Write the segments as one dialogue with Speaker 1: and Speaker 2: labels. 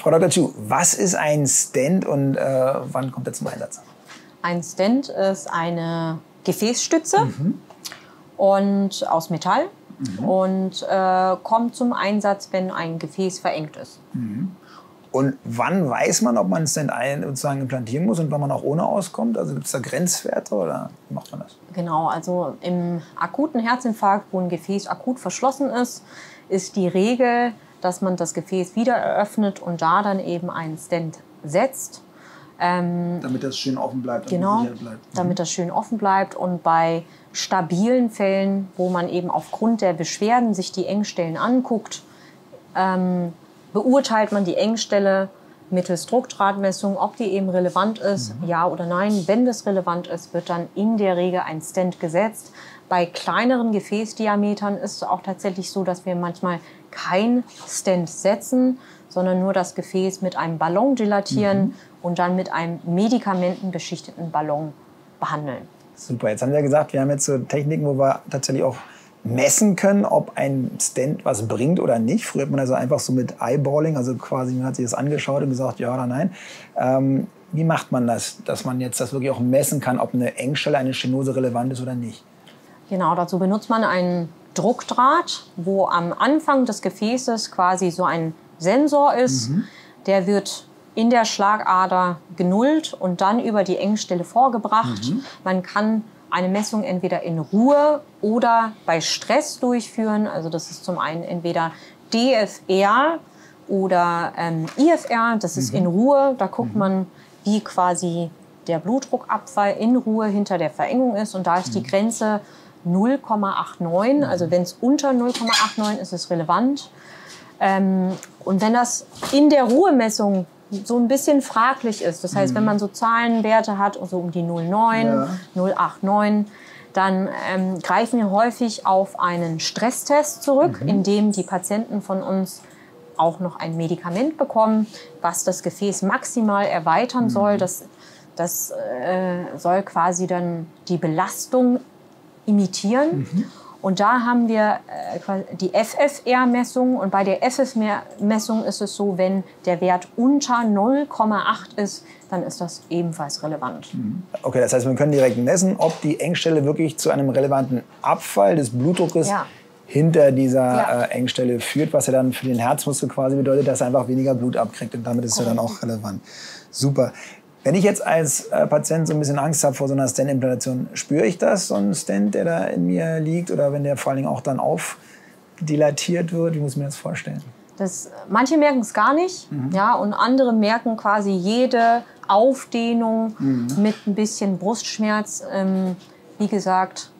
Speaker 1: Frau Dr. Chu, was ist ein Stent und äh, wann kommt er zum Einsatz?
Speaker 2: Ein Stent ist eine Gefäßstütze mhm. und aus Metall mhm. und äh, kommt zum Einsatz, wenn ein Gefäß verengt ist.
Speaker 1: Mhm. Und wann weiß man, ob man es denn ein, sozusagen implantieren muss und wann man auch ohne auskommt? Also gibt es da Grenzwerte oder wie macht man das?
Speaker 2: Genau, also im akuten Herzinfarkt, wo ein Gefäß akut verschlossen ist, ist die Regel, dass man das Gefäß wieder eröffnet und da dann eben einen Stent setzt.
Speaker 1: Ähm, damit das schön offen bleibt.
Speaker 2: Genau, bleibt. Mhm. damit das schön offen bleibt. Und bei stabilen Fällen, wo man eben aufgrund der Beschwerden sich die Engstellen anguckt, ähm, beurteilt man die Engstelle mittels Druckdrahtmessung, ob die eben relevant ist, mhm. ja oder nein. Wenn das relevant ist, wird dann in der Regel ein Stent gesetzt. Bei kleineren Gefäßdiametern ist es auch tatsächlich so, dass wir manchmal kein Stent setzen, sondern nur das Gefäß mit einem Ballon dilatieren mhm. und dann mit einem medikamentenbeschichteten Ballon behandeln.
Speaker 1: Super, jetzt haben wir gesagt, wir haben jetzt so Techniken, wo wir tatsächlich auch messen können, ob ein Stent was bringt oder nicht. Früher hat man also einfach so mit Eyeballing, also quasi man hat sich das angeschaut und gesagt, ja oder nein. Ähm, wie macht man das, dass man jetzt das wirklich auch messen kann, ob eine Engstelle, eine Stenose relevant ist oder nicht?
Speaker 2: Genau, dazu benutzt man einen Druckdraht, wo am Anfang des Gefäßes quasi so ein Sensor ist. Mhm. Der wird in der Schlagader genullt und dann über die Engstelle vorgebracht. Mhm. Man kann eine Messung entweder in Ruhe oder bei Stress durchführen. Also das ist zum einen entweder DFR oder ähm, IFR, das ist mhm. in Ruhe. Da guckt mhm. man, wie quasi der Blutdruckabfall in Ruhe hinter der Verengung ist. Und da ist die mhm. Grenze 0,89. Mhm. Also wenn es unter 0,89 ist, ist es relevant. Ähm, und wenn das in der Ruhemessung so ein bisschen fraglich ist. Das heißt, mhm. wenn man so Zahlenwerte hat, so um die 0,9, ja. 0,89, dann ähm, greifen wir häufig auf einen Stresstest zurück, mhm. in dem die Patienten von uns auch noch ein Medikament bekommen, was das Gefäß maximal erweitern mhm. soll. Das, das äh, soll quasi dann die Belastung imitieren. Mhm. Und da haben wir äh, die FFR-Messung. Und bei der FFR-Messung ist es so, wenn der Wert unter 0,8 ist, dann ist das ebenfalls relevant. Mhm.
Speaker 1: Okay, das heißt, wir können direkt messen, ob die Engstelle wirklich zu einem relevanten Abfall des Blutdruckes ja. hinter dieser ja. äh, Engstelle führt, was ja dann für den Herzmuskel quasi bedeutet, dass er einfach weniger Blut abkriegt. Und damit ist es ja dann auch relevant. Super. Wenn ich jetzt als äh, Patient so ein bisschen Angst habe vor so einer Stent-Implantation, spüre ich das, so ein Stent, der da in mir liegt? Oder wenn der vor allen Dingen auch dann aufdilatiert wird? Wie muss ich mir das vorstellen?
Speaker 2: Das, manche merken es gar nicht, mhm. ja, und andere merken quasi jede Aufdehnung mhm. mit ein bisschen Brustschmerz. Ähm, wie gesagt,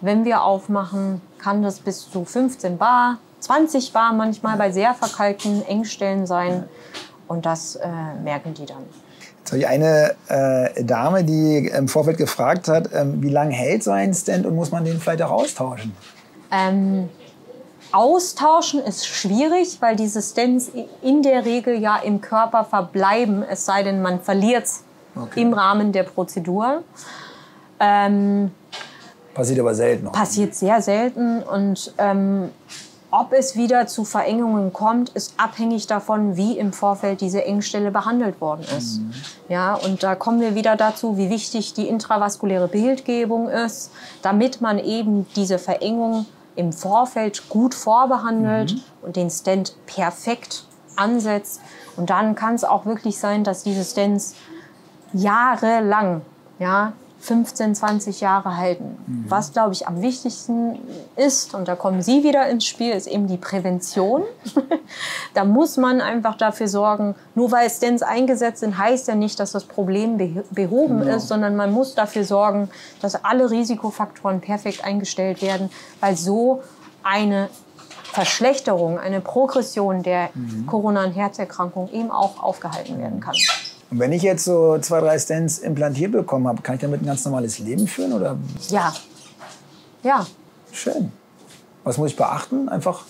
Speaker 2: wenn wir aufmachen, kann das bis zu 15 Bar, 20 Bar manchmal bei sehr verkalkten Engstellen sein. Und das äh, merken die dann.
Speaker 1: Jetzt habe ich eine äh, Dame, die im Vorfeld gefragt hat, ähm, wie lange hält so ein Stand und muss man den vielleicht auch austauschen?
Speaker 2: Ähm, austauschen ist schwierig, weil diese Stents in der Regel ja im Körper verbleiben, es sei denn, man verliert es okay. im Rahmen der Prozedur. Ähm,
Speaker 1: passiert aber selten.
Speaker 2: Passiert sehr selten und ähm, ob es wieder zu Verengungen kommt, ist abhängig davon, wie im Vorfeld diese Engstelle behandelt worden ist. Mhm. Ja, und da kommen wir wieder dazu, wie wichtig die intravaskuläre Bildgebung ist, damit man eben diese Verengung im Vorfeld gut vorbehandelt mhm. und den Stent perfekt ansetzt. Und dann kann es auch wirklich sein, dass diese Stents jahrelang ja, 15, 20 Jahre halten. Mhm. Was, glaube ich, am wichtigsten ist, und da kommen Sie wieder ins Spiel, ist eben die Prävention. da muss man einfach dafür sorgen, nur weil Stents eingesetzt sind, heißt ja nicht, dass das Problem behoben genau. ist, sondern man muss dafür sorgen, dass alle Risikofaktoren perfekt eingestellt werden, weil so eine Verschlechterung, eine Progression der mhm. koronaren Herzerkrankung eben auch aufgehalten werden kann.
Speaker 1: Und wenn ich jetzt so zwei, drei Stents implantiert bekommen habe, kann ich damit ein ganz normales Leben führen? Oder?
Speaker 2: Ja. Ja.
Speaker 1: Schön. Was muss ich beachten? Einfach.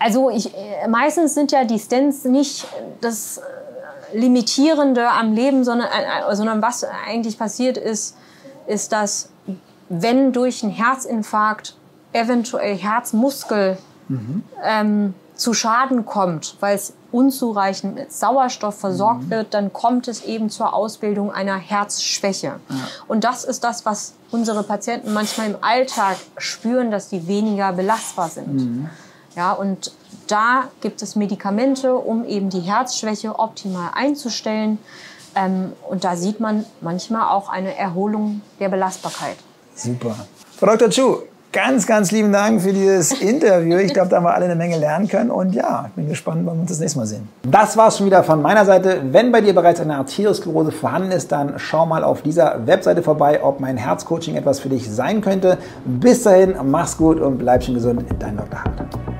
Speaker 2: Also ich, äh, meistens sind ja die Stents nicht das äh, Limitierende am Leben, sondern, äh, sondern was eigentlich passiert ist, ist, dass wenn durch einen Herzinfarkt eventuell Herzmuskel mhm. ähm, zu Schaden kommt, weil es unzureichend mit Sauerstoff versorgt mhm. wird, dann kommt es eben zur Ausbildung einer Herzschwäche. Ja. Und das ist das, was unsere Patienten manchmal im Alltag spüren, dass die weniger belastbar sind. Mhm. Ja, und da gibt es Medikamente, um eben die Herzschwäche optimal einzustellen. Ähm, und da sieht man manchmal auch eine Erholung der Belastbarkeit.
Speaker 1: Super. Frau Dr. Chu, ganz, ganz lieben Dank für dieses Interview. Ich glaube, da haben wir alle eine Menge lernen können. Und ja, ich bin gespannt, wann wir uns das nächste Mal sehen. Das war es schon wieder von meiner Seite. Wenn bei dir bereits eine Arteriosklerose vorhanden ist, dann schau mal auf dieser Webseite vorbei, ob mein Herzcoaching etwas für dich sein könnte. Bis dahin, mach's gut und bleib schön gesund. Dein Dr. Hart.